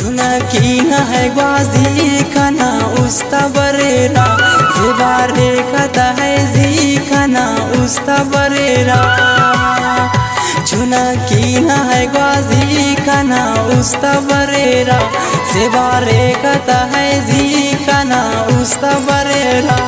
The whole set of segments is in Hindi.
चुना किन है ग्वाजी खाना उस्ता बरेरा। जिबारे खाता है जी खाना उस्ता बरेरा। चुना किन है ग्वाजी खाना उस्ता बरेरा। जिबारे खाता है जी खाना उस्ता बरेरा।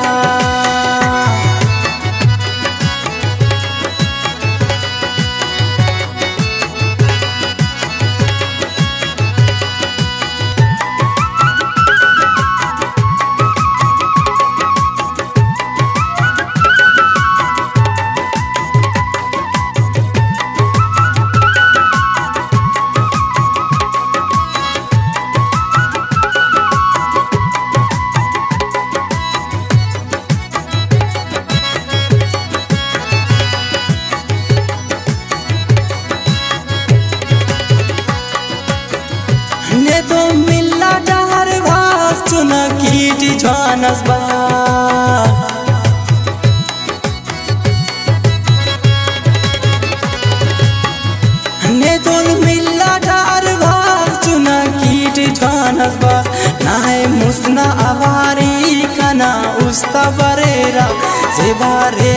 जानस बा ने ना बरेरा से बारे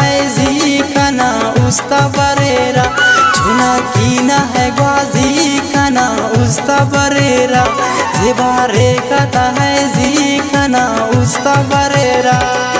है जी खाना उस्ता बरेरा चुना कीना है ग्वाजी खाना उस्ता बरेरा। जे बारे कता है जी खाना उस्ता बरेरा।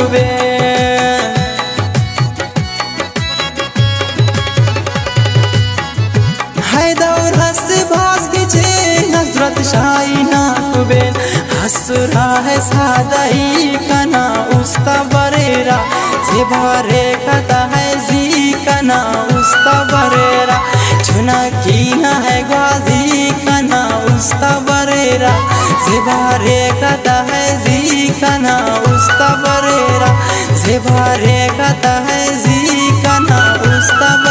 गुरुवे हैदौर हस भाग छे नजरत शाही ना कुबे हसरा है सादई कना उस्ता बरेरा। से भरे है जी कना उस्ता बरेरा। चुना की ना है गाजी कना उस्ता बरेरा। Zebare kata hai zikana usta barera. Zebare kata hai zikana usta barera.